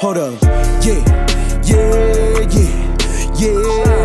Hold up. Yeah, yeah, yeah, yeah.